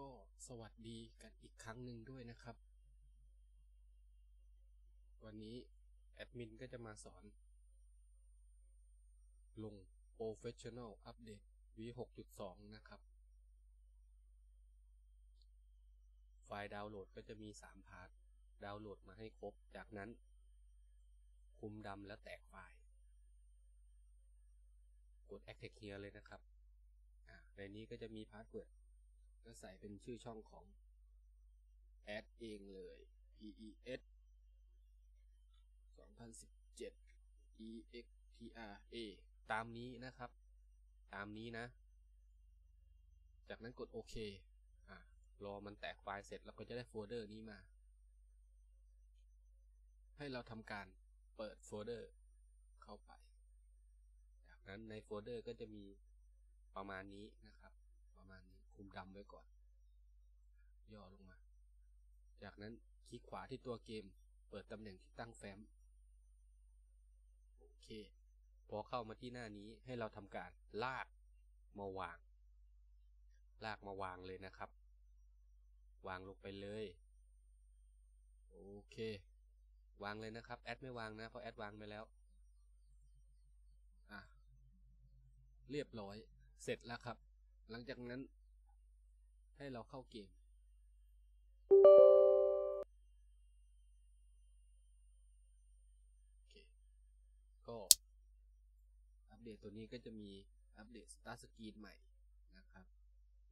ก็สวัสดีกันอีกครั้งหนึ่งด้วยนะครับ วันนี้แอดมินก็จะมาสอน ลง Professional Update v 6.2 นะครับ ไฟล์ดาวน์โหลดก็จะมี 3 part ดาวน์โหลดมาให้ครบ จากนั้น คลุมดำแล้วแตกไฟล์กด Active Clear เลยนะครับในนี้ก็จะมี password ก็ใส่เป็นชื่อช่องของแอดเองเลย PES 2017 EXTRA ตามนี้นะครับ ตามนี้นะ จากนั้นกดโอเคอะรอมันแตกไฟล์เสร็จแล้วก็จะได้โฟลเดอร์นี้มา ให้เราทำการเปิดโฟลเดอร์เข้าไป จากนั้นในโฟลเดอร์ก็จะมีประมาณนี้นะครับ ประมาณนี้คุมดำไว้ก่อน ย่อลงมา จากนั้นคลิกขวาที่ตัวเกม เปิดตำแหน่งที่ตั้งแฟ้ม โอเค พอเข้ามาที่หน้านี้ให้เราทำการลากมาวาง ลากมาวางเลยนะครับ วางลงไปเลย โอเค วางเลยนะครับ แอดไม่วางนะเพราะแอดวางไปแล้ว อะ เรียบร้อย เสร็จแล้วครับ หลังจากนั้น ให้เราเข้าเกม ก็อัปเดตตัวนี้ก็จะมีอัปเดตสตาร์สกรีนใหม่นะครับ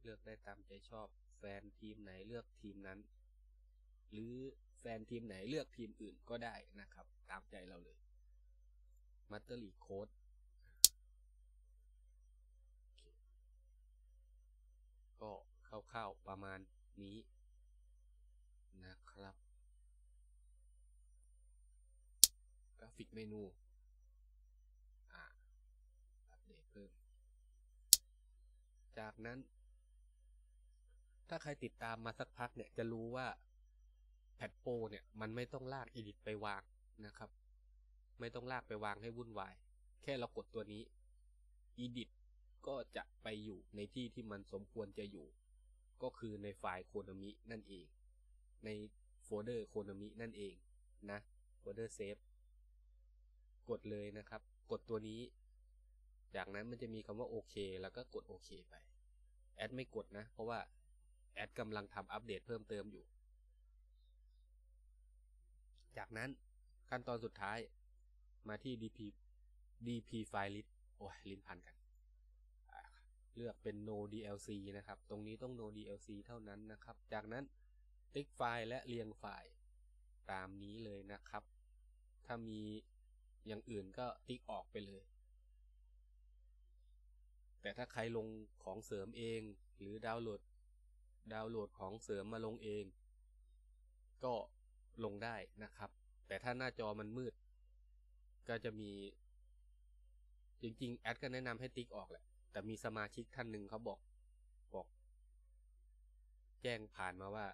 เลือกได้ตามใจชอบแฟนทีมไหนเลือกทีมนั้น หรือแฟนทีมไหนเลือกทีมอื่นก็ได้นะครับ ตามใจเราเลย Master League โค้ช ประมาณนี้นะครับ graphic menu อ่าอัปเดตเพิ่ม จากนั้น ถ้าใครติดตามมาสักพักเนี่ยจะรู้ว่าแพดโปเนี่ย มันไม่ต้องลากอีดิตไปวางนะครับ ไม่ต้องลากไปวางให้วุ่นวาย แค่เรากดตัวนี้ edit ก็จะไปอยู่ในที่ที่มันสมควรจะอยู่ ก็คือในไฟล์โคโนมินั่นเอง ในโฟลเดอร์โคโนมินั่นเองนะโฟลเดอร์ save กดเลยนะครับ กดตัวนี้ จากนั้นมันจะมีคำว่าโอเคแล้วก็กดโอเคไปแอดไม่กดนะ เพราะว่าแอดกำลังทำอัปเดตเพิ่มเติมอยู่ จากนั้นขั้นตอนสุดท้ายมาที่ dp dp file list โอ้ยลิ้นพันกัน เลือกเป็น no dlc นะครับ ตรงนี้ต้อง no dlc เท่านั้นนะครับ จากนั้นติ๊กไฟล์และเรียงไฟล์ตามนี้เลยนะครับ ถ้ามีอย่างอื่นก็ติ๊กออกไปเลย แต่ถ้าใครลงของเสริมเอง หรือดาวน์โหลด ดาวน์โหลดของเสริมมาลงเอง ก็ลงได้นะครับ แต่ถ้าหน้าจอมันมืด ก็จะมี จริงๆ แอดก็แนะนำให้ติ๊กออกแหละ แต่มีสมาชิกท่านหนึ่งเขาบอก บอก แจ้งผ่านมาว่า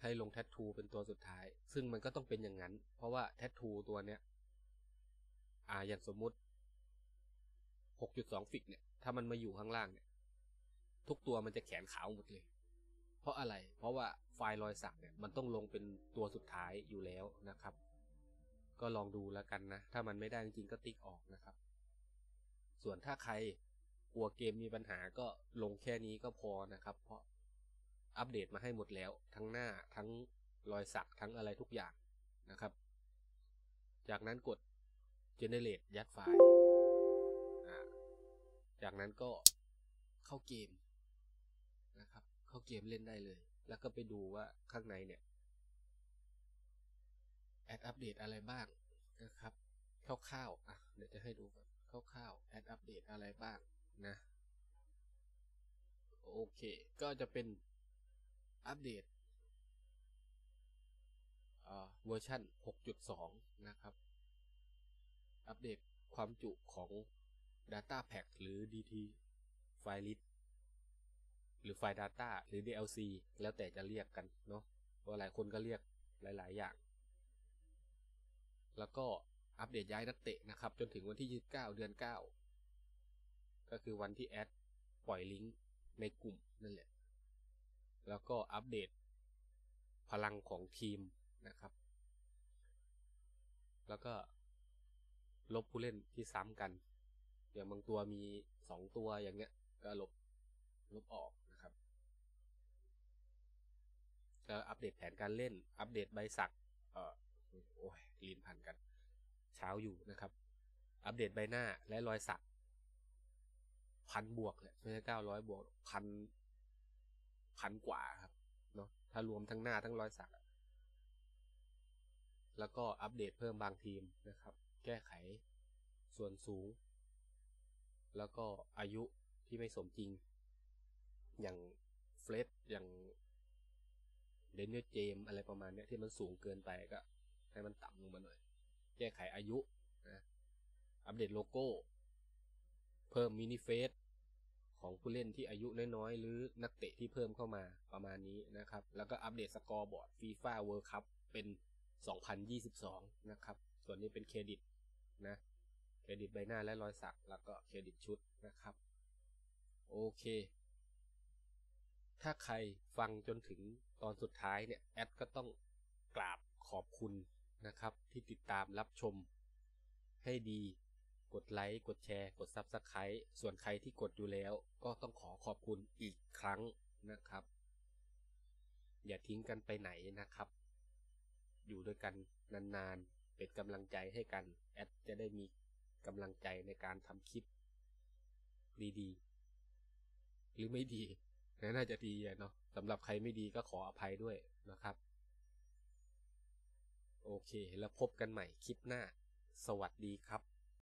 ให้ลงแททูเป็นตัวสุดท้าย ซึ่งมันก็ต้องเป็นอย่างนั้น เพราะว่าแททูตัวเนี้ย อ่าอย่างสมมุติ 6.2ฟิกเนี่ย ถ้ามันมาอยู่ข้างล่างเนี่ย ทุกตัวมันจะแขนขาวหมดเลย เพราะอะไร เพราะว่าไฟล์รอยสักเนี่ย มันต้องลงเป็นตัวสุดท้ายอยู่แล้วนะครับ ก็ลองดูแล้วกันนะ ถ้ามันไม่ได้จริงๆก็ติ๊กออกนะครับ ส่วนถ้าใครกลัวเกมมีปัญหาก็ลงแค่นี้ก็พอนะครับ เพราะอัปเดตมาให้หมดแล้ว ทั้งหน้าทั้งรอยสักทั้งอะไรทุกอย่างนะครับ จากนั้นกด generate ยัดไฟล์จากนั้นก็เข้าเกมนะครับ เข้าเกมเล่นได้เลย แล้วก็ไปดูว่าข้างในเนี่ยแอดอัปเดตอะไรบ้างนะครับคร่าวๆอะเดี๋ยวจะให้ดูก่อน คร่าวๆแอดอัปเดตอะไรบ้างนะ โอเค ก็จะเป็นอัปเดตเวอร์ชัน6.2 นะครับ อัปเดตความจุของ Data Pack หรือ DP File List หรือไฟล์ Data หรือ DLC แล้วแต่จะเรียกกันเนาะเพราะหลายคนก็เรียกหลาย ๆ อย่าง แล้วก็ อัปเดตย้ายนักเตะนะครับ จนถึงวันที่ 29 เดือน 9 ก็คือวันที่แอดปล่อยลิงก์ในกลุ่มนั่นแหละ แล้วก็อัปเดตพลังของทีมนะครับ แล้วก็ลบผู้เล่นที่ซ้ำกัน อย่างบางตัวมีสองตัวอย่างเงี้ย ก็ลบลบออกนะครับแล้วอัปเดตแผนการเล่น อัปเดตใบสัก เออโอ้ยลีนพันกัน เช้าอยู่นะครับ อัปเดตใบหน้าและรอยสักพันบวกแหละไม่ใช่เก้าร้อยบวกพันพันกว่าครับเนาะถ้ารวมทั้งหน้าทั้งรอยสักแล้วก็อัปเดตเพิ่มบางทีมนะครับ แก้ไขส่วนสูง แล้วก็อายุที่ไม่สมจริง อย่างเฟรดอย่างแดเนียลเจมส์อะไรประมาณเนี้ยที่มันสูงเกินไปก็ ให้มันต่ำลงมาหน่อย แก้ไขอายุนะอัปเดตโลโก้ เพิ่ม mini face ของผู้เล่นที่อายุน้อยๆ หรือนักเตะที่เพิ่มเข้ามาประมาณนี้นะครับ แล้วก็อัปเดต scoreboard FIFA World Cupเป็น 2022 นะครับ ส่วนนี้เป็นเครดิตนะ เครดิตใบหน้าและรอยสัก แล้วก็เครดิตชุดนะครับ โอเค ถ้าใครฟังจนถึงตอนสุดท้ายเนี่ย แอดก็ต้องกราบขอบคุณ นะครับ ที่ติดตามรับชม ให้ดี กดไลค์กดแชร์ กด Subscribe ส่วนใครที่กดอยู่แล้ว ก็ต้องขอขอบคุณอีกครั้งนะครับ อย่าทิ้งกันไปไหนนะครับ อยู่ด้วยกันนานๆ เป็นกำลังใจให้กัน แอดจะได้มีกำลังใจในการทำคลิป ดีๆ หรือไม่ดีน่าจะดีเนาะสำหรับใครไม่ดีก็ขออภัยด้วยนะครับ โอเค แล้วพบกันใหม่คลิปหน้า สวัสดีครับ